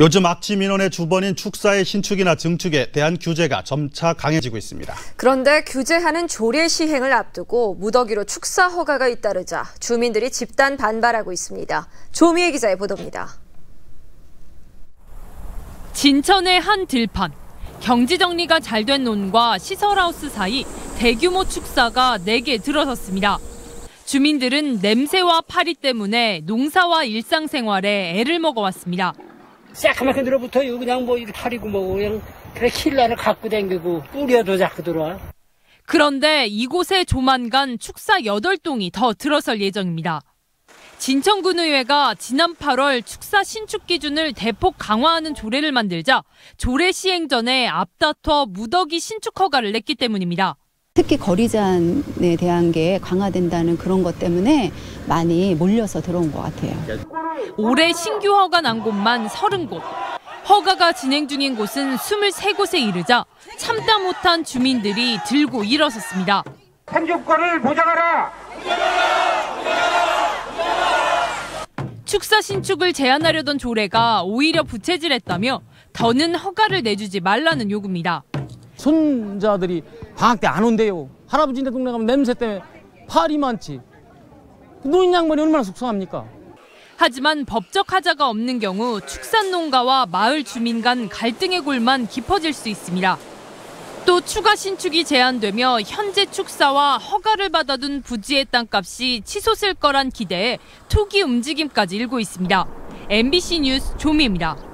요즘 악취 민원의 주번인 축사의 신축이나 증축에 대한 규제가 점차 강해지고 있습니다. 그런데 규제하는 조례 시행을 앞두고 무더기로 축사 허가가 잇따르자 주민들이 집단 반발하고 있습니다. 조미애 기자의 보도입니다. 진천의 한 들판. 경지 정리가 잘 된 논과 시설하우스 사이 대규모 축사가 4개 들어섰습니다. 주민들은 냄새와 파리 때문에 농사와 일상생활에 애를 먹어왔습니다. 새까맣게 들어붙어요. 그냥 뭐 이렇게 팔이고 뭐 그냥 그래 킬라를 갖고 댕기고 뿌려도 자꾸 들어와. 그런데 이곳에 조만간 축사 8동이 더 들어설 예정입니다. 진천군의회가 지난 8월 축사 신축 기준을 대폭 강화하는 조례를 만들자 조례 시행 전에 앞다퉈 무더기 신축 허가를 냈기 때문입니다. 특히 거리 제한에 대한 게 강화된다는 그런 것 때문에 많이 몰려서 들어온 것 같아요. 올해 신규 허가 난 곳만 30곳. 허가가 진행 중인 곳은 23곳에 이르자 참다 못한 주민들이 들고 일어섰습니다. 생존권을 보장하라! 축사 신축을 제한하려던 조례가 오히려 부채질했다며 더는 허가를 내주지 말라는 요구입니다. 손자들이 방학 때 안 온대요. 할아버지네 동네 가면 냄새 때문에 파리 많지. 노인 양반이 얼마나 속상합니까? 하지만 법적 하자가 없는 경우 축산 농가와 마을 주민 간 갈등의 골만 깊어질 수 있습니다. 또 추가 신축이 제한되며 현재 축사와 허가를 받아둔 부지의 땅값이 치솟을 거란 기대에 투기 움직임까지 일고 있습니다. MBC 뉴스 조미입니다.